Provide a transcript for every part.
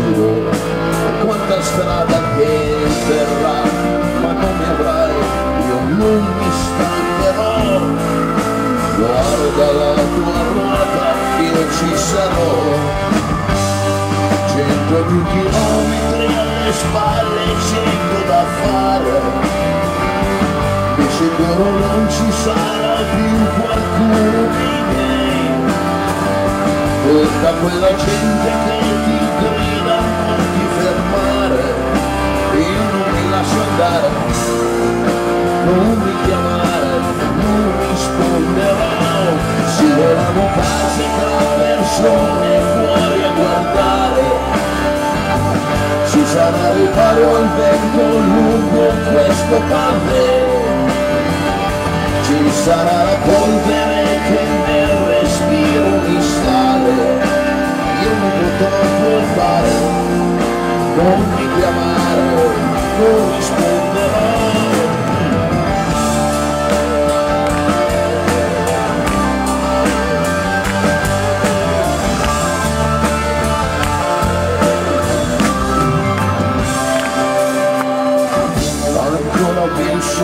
lucido quanta strada che verrà ma mi avrai io non mi stancherò. Guarda la tua ruota io ci sarò. Cento più chilometri alle spalle cento da fare. Sicuro non ci sarà più qualcuno di miei tutta quella gente che ti andare. Non mi chiamare non risponderò. Si volano case tra persone fuori a guardare ci sarà riparo al vento lungo questo pavè ci sarà la polvere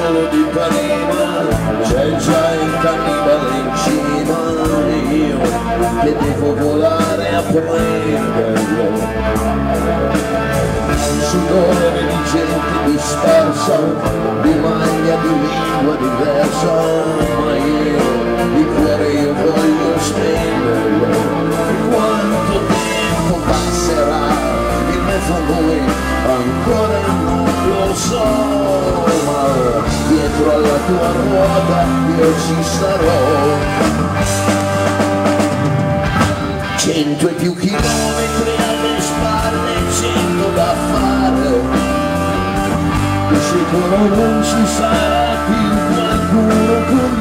solo di panina c'è già il cannibale in cima io che devo volare a prenderlo sudore di gente dispersa tua ruota io ci sarò. Cento e più chilometri alle spalle cento da fare. Sicuro non ci sarà più qualcuno con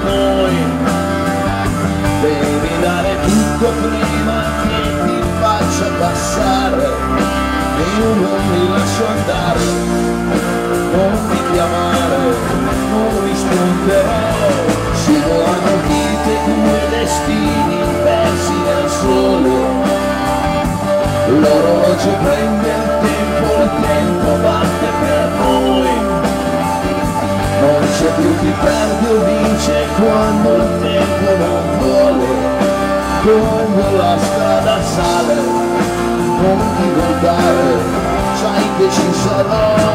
l'orologio prende il tempo, il tempo batte per noi, non c'è più chi perde o vince quando il tempo non vuole, quando la strada sale non ti voltare, sai che ci sarò.